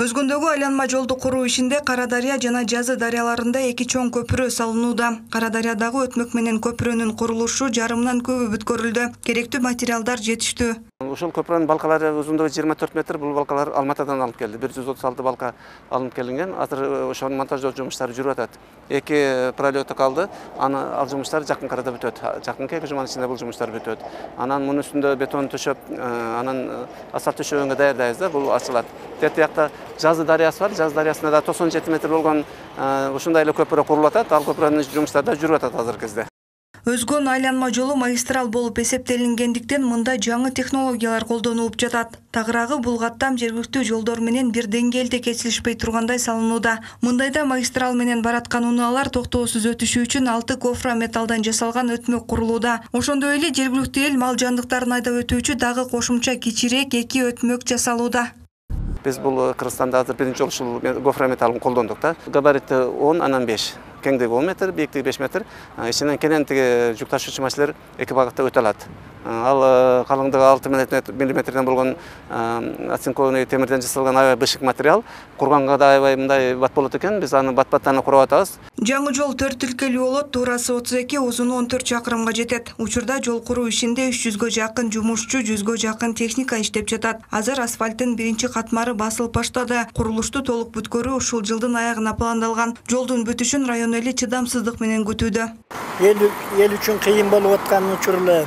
өзгөндөгү айланма жолду куруу ишинде кара дарыя жана жазы дарыяларында эки чоң көпүрө салынууда. Кара дарыядагы өтмөк менен көпүрөнүн курулушу жарымынан көбү бүткөрүлдү. Керектүү материалдар жетиштүү ушул көпүрөнүн балкалары узундугу жыйырма төрт метр. Бул балкалар алматыдан алып келди. Бир жүз отуз алты балка алынып келинген. Азыр ошонун монтаждоо жумуштары жүрүп атат. Эки пролету калды. Аны ал жумуштар жакынкы арада бүтөт. Жакынкы эки жуманын ичинде бул жумуштар бүтөт. Анан мунун үстүндө бетон төшөп анан асфальт төшөгөнгө даярдайбыз да бул ачылат. Тетип тиякта жазы дарыясы бар. Жазы дарыясында да токсон жети метр болгон ушундай эле көпүрө курулуп ал көпүрөнүн жумуштары да жүрүп атат азыркы кезде өзгөн айланма жолу магистраль болуп эсептелингендиктен мында жаңы технологиялар колдонулуп жатат. Тагыраагы бул каттам жергиликтүү жолдор менен бир деңгээлде кесилишпей тургандай салынууда. Мындайда магистраль менен бараткан унаалар токтоосуз өтүшү үчүн алты гофра металлдан жасалган өтмөк курулууда. Ошондой эле жергиликтүү эл мал жандыктарын айдап өтүүчү дагы кошумча кичирээк эки өтмөк жасалууда. Биз бул кыргызстанда азыр биринчи жолу ушул гофра металлын колдондук да. Габарити он анан беш кеңдиги он метр бийиктиги беш метр. Ичинен кенен тиги жүк ташуучу машиналер эки багытта өтө алат. Ал калыңдыгы алты миллиметрден болгон оцинкованный темирден жасалган аябай бышык материал. Курганга да аябай мындай бат болот экен. Биз аны бат баттана курап атабыз. Жаңы жол төрт тилкелүү болот. Туурасы отуз эки узуну он төрт чакырымга жетет. Учурда жол куруу ишинде үч жүзгө жакын жумушчу жүзгө жакын техника иштеп жатат. Азыр асфальттын биринчи катмары басылып баштады. Курулушту толук бүткөрүү ушул жылдын аягына пландалган. Жолдун бүтүшүн район эли чыдамсыздык менен күтүүдө. Эл үчүн кыйын болуп аткан учур эле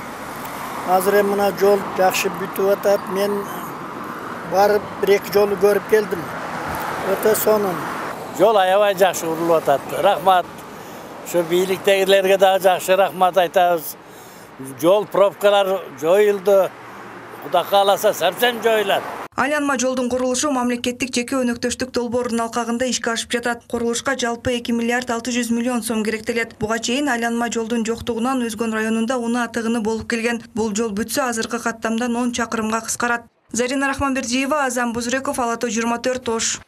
азыр эми мына жол жакшы бүтүп атат. Мен барып бир эки жолу көрүп келдим. Өтө сонун. Жол аябай жакшы курулуп атат. Рахмат. Ошо бийликтегилерге дагы жакшы рахмат айтабыз. Жол пробкалар жоюлду кудай кааласа совсем жоюлат айланма жолдун курулушу мамлекеттик жеке өнөктөштүк долбоорунун алкагында ишке ашып жатат. Курулушка жалпы эки миллиард алты жүз миллион сом керектелет. Буга чейин айланма жолдун жоктугунан өзгөн районунда унаа тыгыны болуп келген. Бул жол бүтсө азыркы каттамдан он чакырымга кыскарат. Зарина рахманбердиева азам бузреков ала тоо жыйырма төрт ош